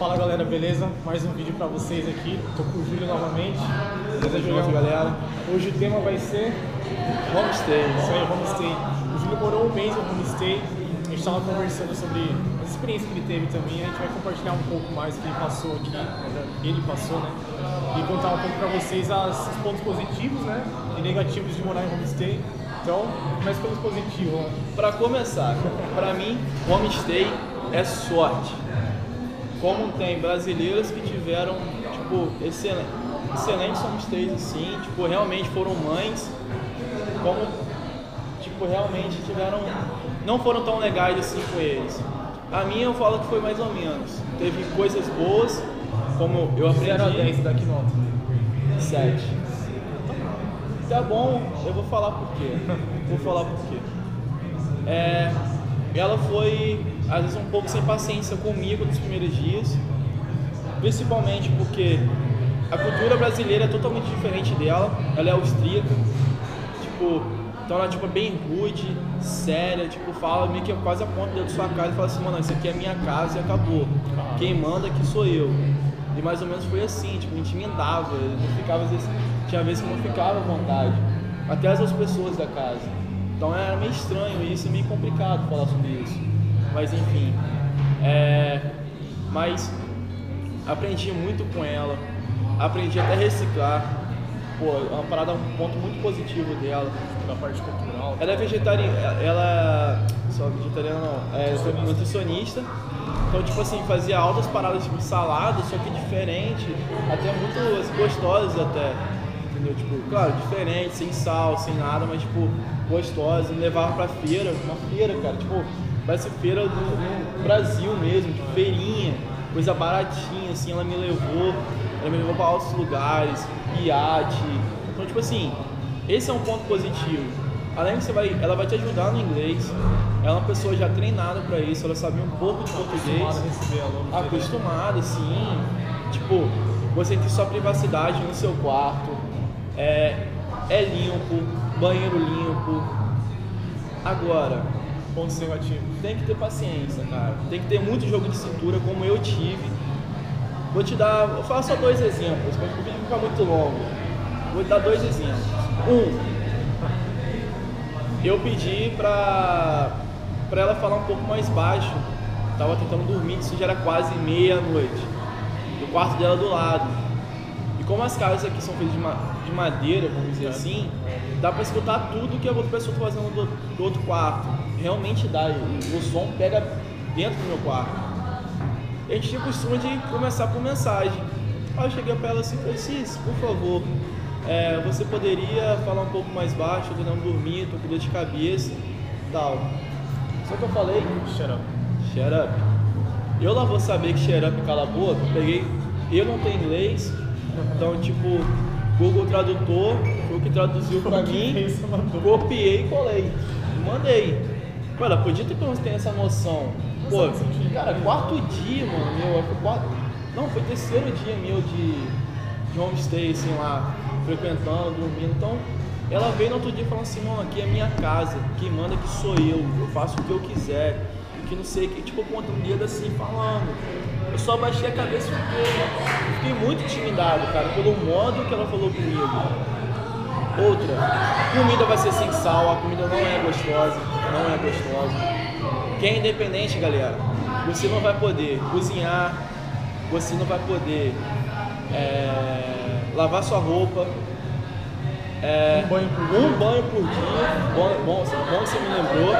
Fala galera, beleza? Mais um vídeo pra vocês aqui. Tô com o Júlio novamente. Tamo junto, galera. Hoje o tema vai ser Homestay. isso aí, homestay. O Júlio morou um mês no homestay. A gente tava conversando sobre as experiências que ele teve também. A gente vai compartilhar um pouco mais o que ele passou aqui, ele passou, né? E contar um pouco pra vocês as- os pontos positivos, né? E negativos de morar em homestay. Então, começa pelos positivos. né? Pra começar, pra mim, homestay é sorte. Como tem brasileiros que tiveram, tipo, excelente, excelentes homestays assim, tipo, realmente foram mães, como, tipo, realmente tiveram, não foram tão legais assim com eles. A minha eu falo que foi mais ou menos. Teve coisas boas, como eu aprendi. 0 a 10 daqui nota. 7. Tá bom, eu vou falar por quê. Vou falar por quê. É, ela foi, às vezes, um pouco sem paciência comigo nos primeiros dias. Principalmente porque a cultura brasileira é totalmente diferente dela. Ela é austríaca. Tipo, então ela tipo, é bem rude, séria, tipo, fala meio que quase aponta dentro da sua casa e fala assim, mano, isso aqui é minha casa e acabou. Quem manda aqui sou eu. E mais ou menos foi assim, tipo, me intimidava, eu ficava, às vezes, tinha vezes que não ficava à vontade. Até as pessoas da casa. Então era meio estranho isso, é meio complicado falar sobre isso. Mas enfim. É, mas aprendi muito com ela, aprendi até reciclar. Pô, é uma parada, um ponto muito positivo dela. Da parte cultural. Ela é vegetariana, ela só vegetariana não, é nutricionista. Então, tipo assim, fazia altas paradas tipo salada, só que diferente, até muito assim, gostosas até. Entendeu? Tipo, claro, diferente, sem sal, sem nada, mas tipo, gostosas. Me levava pra feira, uma feira, cara, tipo, parece feira do, Brasil mesmo, tipo, feirinha, coisa baratinha, assim, ela me levou, ela me levou pra altos lugares, iate. Então, tipo assim, esse é um ponto positivo. Além que você vai, ela vai te ajudar no inglês. Ela é uma pessoa já treinada para isso, ela sabia um pouco de português. Acostumado a? Acostumada, sim. Tipo, você tem sua privacidade no seu quarto. É, é limpo, banheiro limpo. Agora, Pontos negativos. tem que ter paciência, cara. Tem que ter muito jogo de cintura, como eu tive. Vou te dar, vou falar só dois exemplos, para o vídeo não ficar muito longo. Vou te dar dois exemplos. Um, eu pedi pra, pra ela falar um pouco mais baixo. Tava tentando dormir, isso já era quase meia-noite. Do quarto dela do lado. E como as casas aqui são feitas de, ma- de madeira, vamos dizer assim, dá pra escutar tudo que a outra pessoa tá fazendo do, do outro quarto. Realmente dá, o som pega dentro do meu quarto. A gente tinha o costume de começar por mensagem. Aí eu cheguei pra ela assim e falei, Cis, por favor, é, você poderia falar um pouco mais baixo, eu tô não dormir, tô com dor de cabeça tal. Só que eu falei, Shut up. shut up. Eu lá vou saber que shut up e cala a boca, peguei, eu não tenho inglês, então tipo, Google Tradutor foi o que traduziu pra mim, copiei e colei. Mandei. Pô, ela podia ter pelo ter essa noção. Pô, cara, quarto dia, mano, meu, foi quarto, não, foi terceiro dia meu de, de homestay, assim, lá, frequentando, dormindo. Então, ela veio no outro dia falando assim, mano, aqui é minha casa, quem manda aqui sou eu, eu faço o que eu quiser, que não sei, que tipo, ponta um dedo assim, falando. Eu só baixei a cabeça e fiquei, fiquei muito intimidado, cara, pelo modo que ela falou comigo. Outra, comida vai ser sem sal, a comida não é gostosa, não é gostosa. Quem é independente, galera, você não vai poder cozinhar, você não vai poder é, lavar sua roupa. é, Um banho por dia. Um banho por dia. Bom, bom, bom você me lembrou.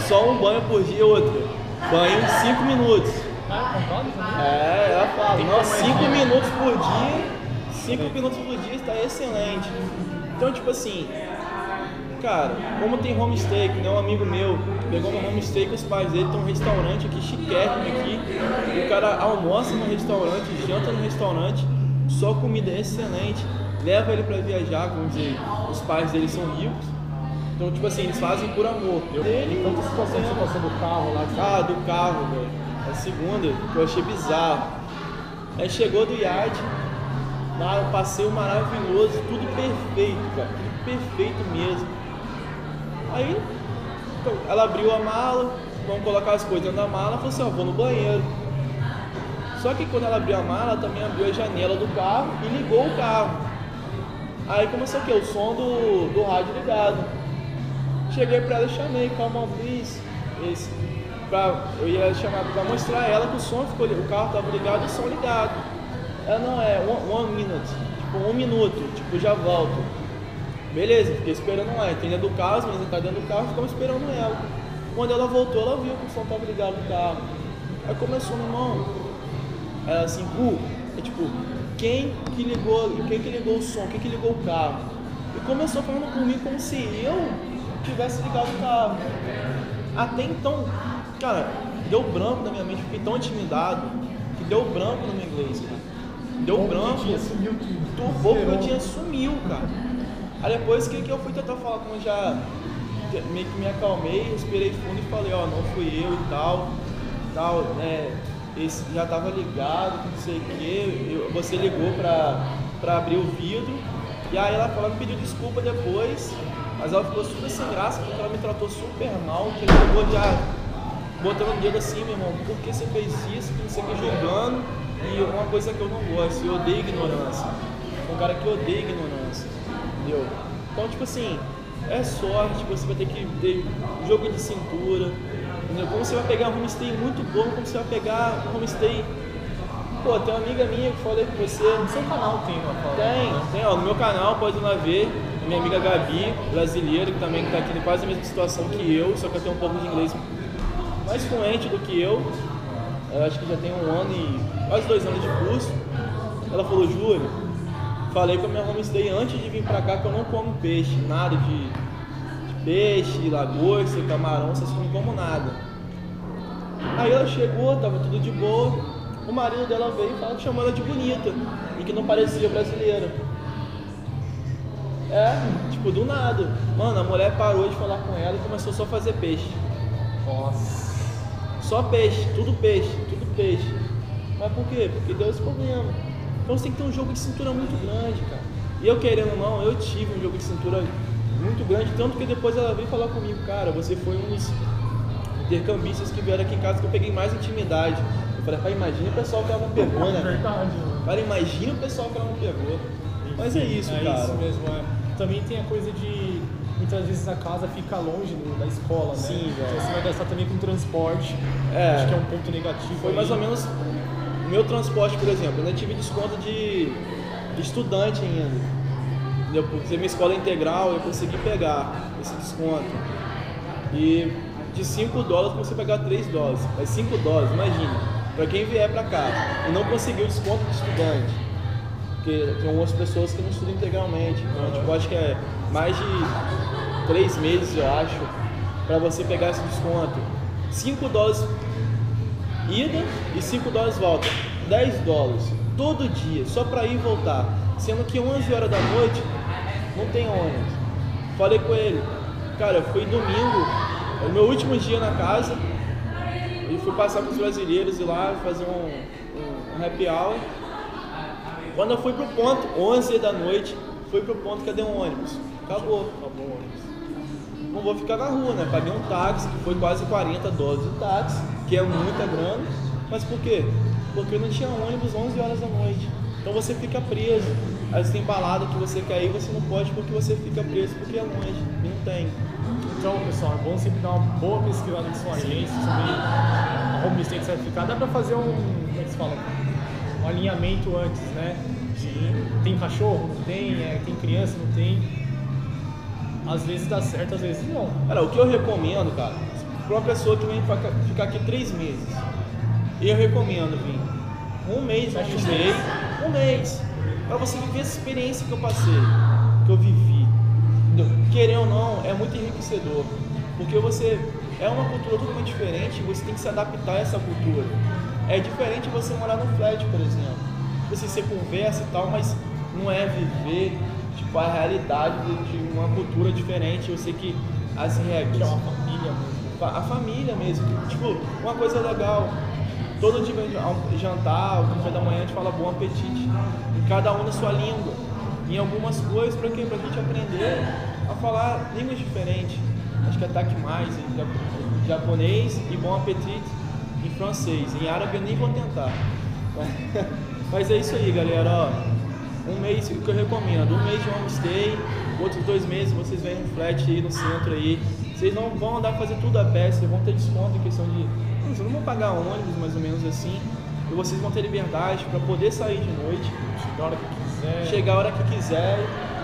Só um banho por dia, outra. Banho em 5 minutos. Ah, também? É, ela fala, Tem não, como é 5 dia. minutos por dia, 5 minutos por dia está excelente. Então, tipo assim, cara, como tem homestay, que nem um amigo meu, pegou homestay com os pais dele, tem um restaurante aqui, chiquérrimo aqui, o cara almoça no restaurante, janta no restaurante, só comida excelente, leva ele pra viajar, vamos dizer, os pais dele são ricos, então, tipo assim, eles fazem por amor. E Dele, situação que você passou do carro lá? ah, do carro, velho. A segunda, que eu achei bizarro. Aí chegou do iate, lá, um passeio maravilhoso, tudo perfeito, cara. Tudo perfeito mesmo. Aí, então, ela abriu a mala, vamos colocar as coisas na mala, falou assim, ó, vou no banheiro. Só que quando ela abriu a mala, ela também abriu a janela do carro e ligou o carro. Aí começou o quê? O som do, do rádio ligado. Cheguei pra ela e chamei, calma, please. Esse, pra, eu ia chamar pra mostrar ela que o som ficou o carro estava ligado e o som ligado. Ela não é one, one minute, tipo um minuto, tipo já volto. Beleza, fiquei esperando lá, entrei dentro do carro, mas menina tá dentro do carro, ficamos esperando ela. Quando ela voltou, ela viu que o som estava ligado no carro. Aí começou, meu irmão. Ela assim, uh, é tipo, quem que ligou, quem que ligou o som, quem que ligou o carro? E começou falando comigo como se eu tivesse ligado o carro. Até então, cara, deu branco na minha mente, fiquei tão intimidado que deu branco no meu inglês, cara. Deu Bom, branco, que dia sumiu tudo. turbou porque o dia sumiu, cara. Aí depois que, que eu fui tentar falar com já meio que me acalmei, respirei fundo e falei, ó, não fui eu e tal, tal, né, esse já tava ligado, que não sei o que, você ligou pra, pra abrir o vidro, e aí ela falou, me pediu desculpa depois, mas ela ficou super sem graça, porque ela me tratou super mal, que ela ficou já botando o dedo assim, meu irmão, por que você fez isso, que não sei o que, julgando, e uma coisa que eu não gosto, eu odeio ignorância, sou um cara que odeia ignorância, entendeu? Então, tipo assim, é sorte, você vai ter que ter jogo de cintura, entendeu? Como você vai pegar um homestay muito bom, como você vai pegar um homestay... Pô, tem uma amiga minha que falei com você, No seu canal tem uma fala. tem, tem, ó, no meu canal, pode ir lá ver. Minha amiga Gabi, brasileira, que também está aqui em quase a mesma situação que eu, só que eu tenho um pouco de inglês mais fluente do que eu. Eu acho que já tem um ano e quase dois anos de curso. Ela falou, Júlio, falei com a minha homestay antes de vir pra cá que eu não como peixe, nada de, de peixe, lagosta, camarão, coisas, não como nada. Aí ela chegou, tava tudo de boa. O marido dela veio e falou que chamou ela de bonita e que não parecia brasileira. É, tipo, do nada. Mano, a mulher parou de falar com ela e começou só a fazer peixe. Nossa. Só peixe, tudo peixe, tudo peixe. Mas por quê? Porque deu esse problema. Então você tem que ter um jogo de cintura muito grande, cara. E eu querendo ou não, eu tive um jogo de cintura muito grande, tanto que depois ela veio falar comigo, cara, você foi um dos intercambistas que vieram aqui em casa que eu peguei mais intimidade. Eu falei, pai, imagina o pessoal que ela não pegou, né? Cara, imagina o pessoal que ela não pegou. Mas é isso, é cara. isso mesmo, é. Também tem a coisa de muitas vezes a casa fica longe do- da escola, né? Sim, então velho. você vai gastar também com transporte. É. Acho que é um ponto negativo. Foi aí. mais ou menos o meu transporte, por exemplo. Eu ainda tive desconto de de estudante ainda. Entendeu? Por ser minha escola integral, eu consegui pegar esse desconto. E de 5 dólares eu consegui pegar 3 dólares. Mas 5 dólares, imagina, para quem vier para cá e não conseguiu desconto de estudante. Porque tem algumas pessoas que não estudam integralmente. Então, tipo, eu acho que é mais de 3 meses, eu acho, para você pegar esse desconto. 5 dólares ida e 5 dólares volta. 10 dólares todo dia, só para ir e voltar. Sendo que 11 horas da noite não tem ônibus. Falei com ele, cara, foi domingo, é o meu último dia na casa, e fui passar com os brasileiros e lá fazer um, um, happy hour. Quando eu fui pro ponto, 11 da noite, fui pro ponto, cadê um ônibus? Acabou. Acabou o ônibus. Não vou ficar na rua, né? Paguei um táxi, que foi quase 40 dólares de táxi, que é muita grana. Mas por quê? Porque não tinha ônibus 11 horas da noite. Então você fica preso. Aí você tem balada que você quer ir, você não pode porque você fica preso porque é longe. E não tem. Então, pessoal, é bom sempre dar uma boa pesquisada na sua agência sobre homestay que você vai ficar. Dá pra fazer um, como é que se fala? Um alinhamento antes, né? De, tem cachorro? Não tem? É, tem criança? Não tem? Às vezes dá certo, às vezes não. Cara, o que eu recomendo, cara, pra uma pessoa que vem ficar aqui três meses, eu recomendo vir um mês no Fecha um mês. pra você viver essa experiência que eu passei, que eu vivi. Querer ou não, é muito enriquecedor, porque você é uma cultura totalmente diferente e você tem que se adaptar a essa cultura. É diferente você morar no flat, por exemplo. Você, você conversa e tal, mas não é viver tipo, a realidade de uma cultura diferente. Eu sei que as regras. Que é uma família mesmo. A família mesmo. Tipo, uma coisa legal. Todo dia jan- jantar, o café da manhã a gente fala bom apetite. E cada um na sua língua. Em algumas coisas, pra quê? Pra gente aprender a falar línguas diferentes. Acho que ataque mais em ja- japonês e bom apetite em francês. Em árabe eu nem vou tentar. Mas é isso aí, galera. Ó, um mês, o que eu recomendo, um mês de homestay, outros dois meses vocês vêm um flat aí no centro aí. Vocês não vão andar fazer tudo a pé, vocês vão ter desconto em questão de. Vocês não vão pagar ônibus, mais ou menos assim. E vocês vão ter liberdade para poder sair de noite. Chegar a hora que quiser. Chegar a hora que quiser.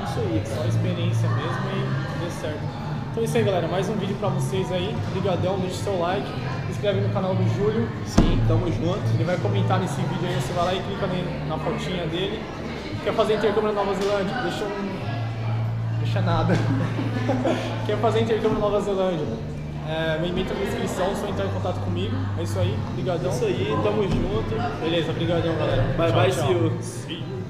Isso aí, Só experiência mesmo e dê certo. Então é isso aí, galera. Mais um vídeo pra vocês aí. Obrigadão, deixe seu like. Se inscreve no canal do Júlio. Sim, tamo junto. Ele vai comentar nesse vídeo aí. Você vai lá e clica na fotinha dele. Quer fazer intercâmbio na Nova Zelândia? Deixa um. Deixa nada. Quer fazer intercâmbio na Nova Zelândia? É, meu e-mail tá na descrição, só entrar em contato comigo. É isso aí, brigadão. Isso aí, tamo junto. Beleza, brigadão, galera. Bye Tchau, bye, tchau. see you. See you.